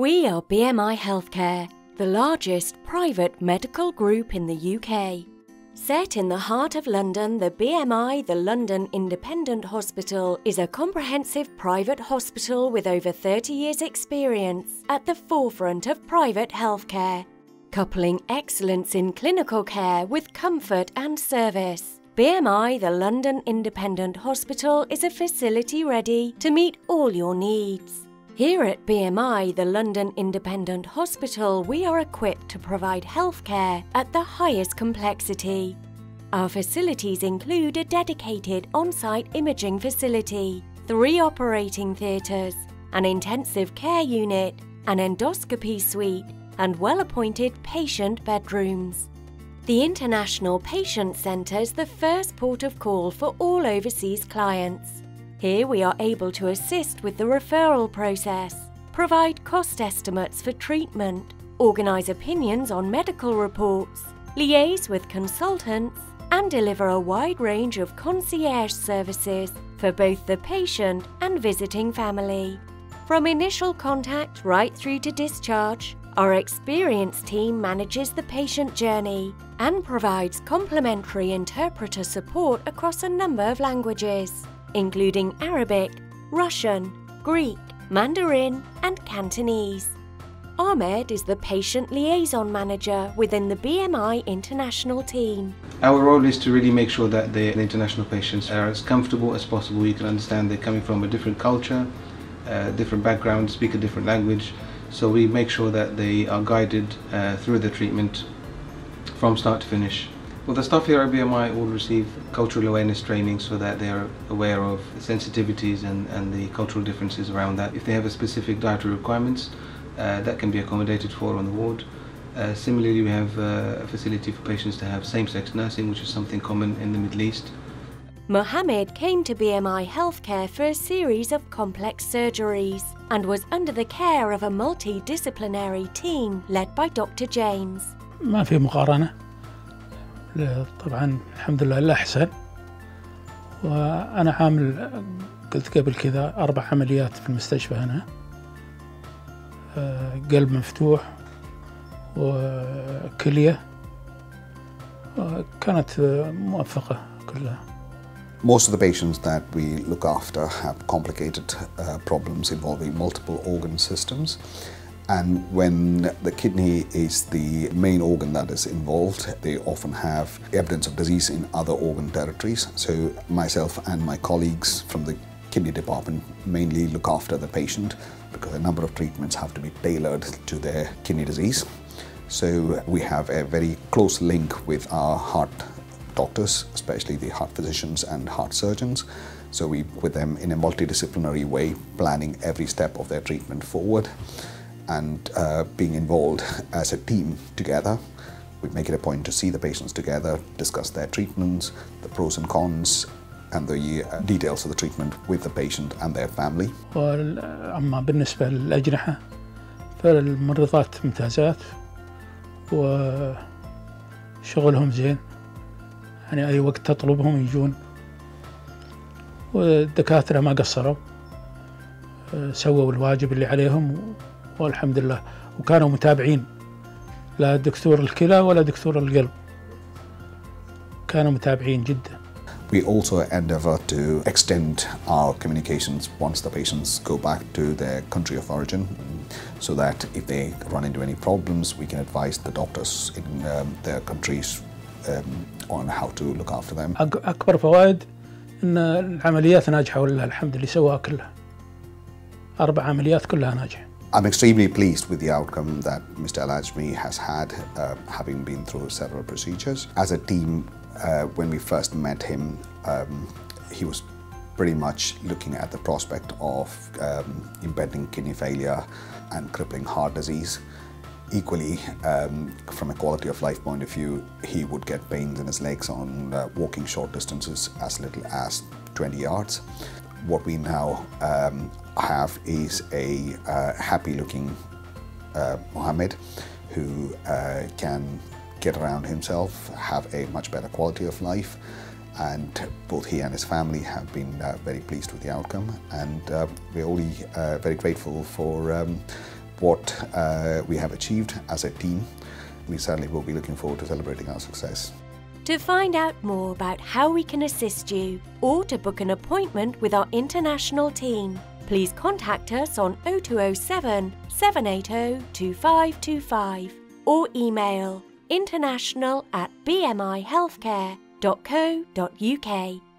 We are BMI Healthcare, the largest private medical group in the UK. Set in the heart of London, the BMI, the London Independent Hospital, is a comprehensive private hospital with over 30 years' experience at the forefront of private healthcare, coupling excellence in clinical care with comfort and service. BMI, the London Independent Hospital, is a facility ready to meet all your needs. Here at BMI, the London Independent Hospital, we are equipped to provide healthcare at the highest complexity. Our facilities include a dedicated on site imaging facility, three operating theatres, an intensive care unit, an endoscopy suite, and well appointed patient bedrooms. The International Patient Centre is the first port of call for all overseas clients. Here we are able to assist with the referral process, provide cost estimates for treatment, organise opinions on medical reports, liaise with consultants, and deliver a wide range of concierge services for both the patient and visiting family. From initial contact right through to discharge, our experienced team manages the patient journey and provides complementary interpreter support across a number of languages including Arabic, Russian, Greek, Mandarin, and Cantonese. Ahmed is the patient liaison manager within the BMI international team. Our role is to really make sure that the international patients are as comfortable as possible. You can understand they're coming from a different culture, uh, different background, speak a different language. So we make sure that they are guided uh, through the treatment from start to finish. Well, the staff here at BMI will receive cultural awareness training so that they are aware of the sensitivities and, and the cultural differences around that. If they have a specific dietary requirements, uh, that can be accommodated for on the ward. Uh, similarly, we have uh, a facility for patients to have same-sex nursing, which is something common in the Middle East. Mohammed came to BMI Healthcare for a series of complex surgeries and was under the care of a multidisciplinary team led by Dr. James. ما في مقارنة طبعا الحمد لله إلا أحسن وأنا عامل قلت قبل كذا أربع عمليات في المستشفى هنا قلب مفتوح وكلية كانت موفقة كلها Most of the patients that we look after have complicated uh, problems involving multiple organ systems. And when the kidney is the main organ that is involved, they often have evidence of disease in other organ territories. So myself and my colleagues from the kidney department mainly look after the patient because a number of treatments have to be tailored to their kidney disease. So we have a very close link with our heart doctors, especially the heart physicians and heart surgeons. So we, with them in a multidisciplinary way, planning every step of their treatment forward and uh, being involved as a team together. We make it a point to see the patients together, discuss their treatments, the pros and cons, and the uh, details of the treatment with the patient and their family. أما بالنسبة للأجنحة فالممرضات ممتازات وشغلهم زين يعني أي وقت تطلبهم يجون والدكاترة ما قصروا سووا الواجب اللي عليهم والحمد لله وكانوا متابعين لا دكتور الكلى ولا دكتور القلب كانوا متابعين جدا We also endeavour to extend our communications once the patients go back to their country of origin so that if they run into any problems we can advise the doctors in um, their countries um, on how to look after them. أكبر فوائد أن العمليات ناجحة ولله الحمد اللي سواها كلها أربع عمليات كلها ناجحة. I'm extremely pleased with the outcome that Mr. Al has had, uh, having been through several procedures. As a team, uh, when we first met him, um, he was pretty much looking at the prospect of um, impending kidney failure and crippling heart disease. Equally, um, from a quality of life point of view, he would get pains in his legs on uh, walking short distances as little as 20 yards. What we now um, have is a uh, happy looking uh, Mohammed who uh, can get around himself, have a much better quality of life and both he and his family have been uh, very pleased with the outcome and uh, we're only uh, very grateful for um, what we have achieved as a team. We certainly will be looking forward to celebrating our success. To find out more about how we can assist you or to book an appointment with our international team, please contact us on 0207 780 2525 or email international at bmihealthcare.co.uk.